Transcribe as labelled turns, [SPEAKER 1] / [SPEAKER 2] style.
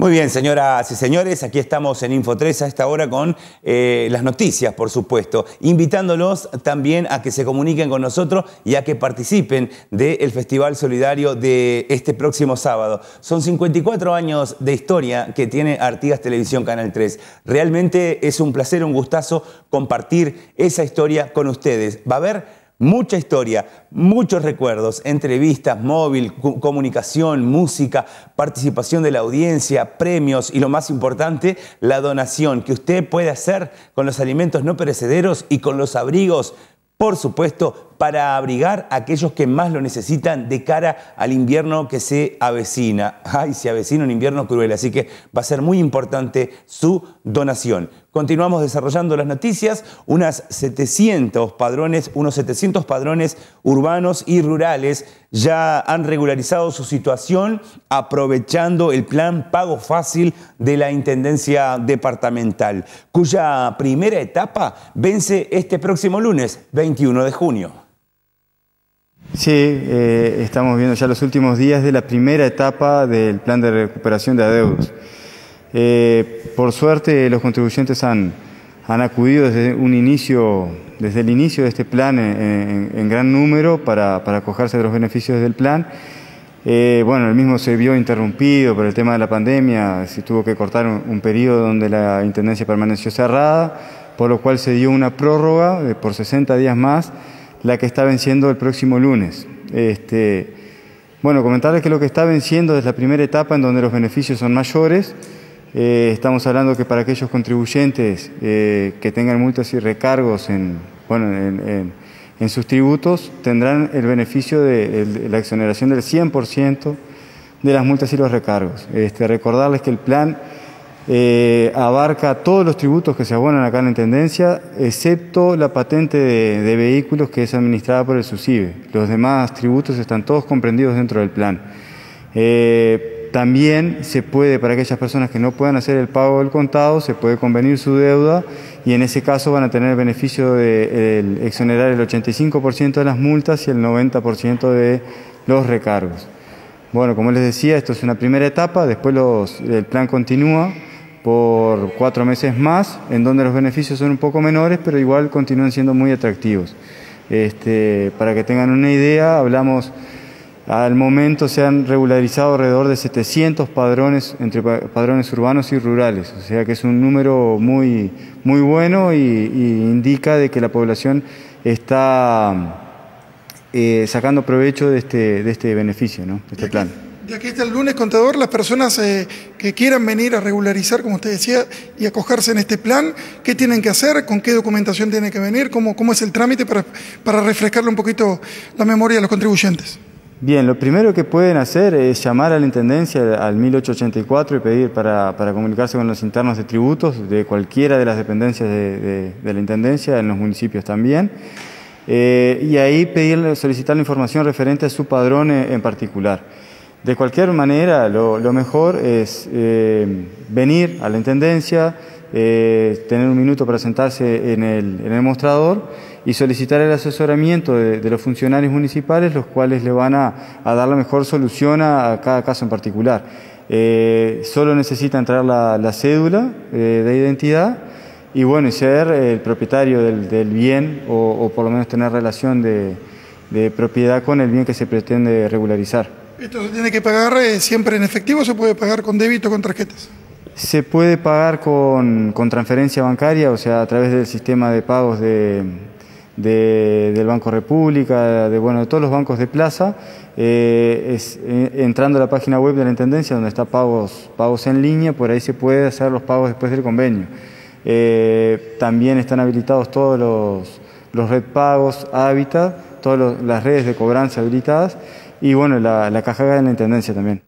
[SPEAKER 1] Muy bien, señoras y señores, aquí estamos en Info3 a esta hora con eh, las noticias, por supuesto, invitándolos también a que se comuniquen con nosotros y a que participen del Festival Solidario de este próximo sábado. Son 54 años de historia que tiene Artigas Televisión Canal 3. Realmente es un placer, un gustazo compartir esa historia con ustedes. Va a haber Mucha historia, muchos recuerdos, entrevistas, móvil, comunicación, música, participación de la audiencia, premios y lo más importante, la donación que usted puede hacer con los alimentos no perecederos y con los abrigos. Por supuesto, para abrigar a aquellos que más lo necesitan de cara al invierno que se avecina. Ay, se avecina un invierno cruel, así que va a ser muy importante su donación. Continuamos desarrollando las noticias, unas 700 padrones, unos 700 padrones urbanos y rurales ya han regularizado su situación aprovechando el plan Pago Fácil de la Intendencia Departamental, cuya primera etapa vence este próximo lunes, 21 de junio.
[SPEAKER 2] Sí, eh, estamos viendo ya los últimos días de la primera etapa del plan de recuperación de adeudos. Eh, por suerte, los contribuyentes han, han, acudido desde un inicio, desde el inicio de este plan en, gran número para, para, acogerse de los beneficios del plan. Eh, bueno, el mismo se vio interrumpido por el tema de la pandemia, se tuvo que cortar un, periodo donde la Intendencia permaneció cerrada, por lo cual se dio una prórroga de, por 60 días más, la que está venciendo el próximo lunes. Este, bueno, comentarles que lo que está venciendo es la primera etapa en donde los beneficios son mayores, eh, estamos hablando que para aquellos contribuyentes eh, que tengan multas y recargos en, bueno, en, sus tributos tendrán el beneficio de, la exoneración del 100% de las multas y los recargos. Este, recordarles que el plan eh, abarca todos los tributos que se abonan acá en la Intendencia, excepto la patente de, vehículos que es administrada por el SUSIBE. Los demás tributos están todos comprendidos dentro del plan. También se puede, para aquellas personas que no puedan hacer el pago del contado, se puede convenir su deuda y en ese caso van a tener el beneficio de exonerar el 85% de las multas y el 90% de los recargos. Bueno, como les decía, esto es una primera etapa, después el plan continúa por cuatro meses más, en donde los beneficios son un poco menores, pero igual continúan siendo muy atractivos. Este, para que tengan una idea, hablamos al momento se han regularizado alrededor de 700 padrones entre padrones urbanos y rurales, o sea que es un número muy, muy bueno y, indica de que la población está eh, sacando provecho de este, de este beneficio, ¿no? de este plan.
[SPEAKER 3] Y aquí está el lunes, contador. Las personas eh, que quieran venir a regularizar, como usted decía, y acogerse en este plan, ¿qué tienen que hacer? ¿Con qué documentación tienen que venir? ¿Cómo, cómo es el trámite para, para refrescarle un poquito la memoria a los contribuyentes?
[SPEAKER 2] Bien, lo primero que pueden hacer es llamar a la Intendencia al 1884 y pedir para, comunicarse con los internos de tributos de cualquiera de las dependencias de, la Intendencia, en los municipios también, eh, y ahí pedirle, solicitar la información referente a su padrón en particular. De cualquier manera, lo, mejor es eh, venir a la Intendencia, eh, tener un minuto para sentarse en el, mostrador y solicitar el asesoramiento de, los funcionarios municipales, los cuales le van a, dar la mejor solución a, cada caso en particular. Eh, solo necesita entrar la, cédula de identidad y bueno, y ser el propietario del, bien o, por lo menos tener relación de, propiedad con el bien que se pretende regularizar.
[SPEAKER 3] ¿Esto se tiene que pagar siempre en efectivo o se puede pagar con débito o con tarjetas?
[SPEAKER 2] Se puede pagar con, transferencia bancaria, o sea, a través del sistema de pagos de, del Banco República, de, bueno, de todos los bancos de plaza, eh, eh, entrando a la página web de la Intendencia donde está pagos, pagos en línea, por ahí se puede hacer los pagos después del convenio. Eh, también están habilitados todos los, los red pagos, Hábitat, todas las redes de cobranza habilitadas y bueno, la, la caja de la Intendencia también.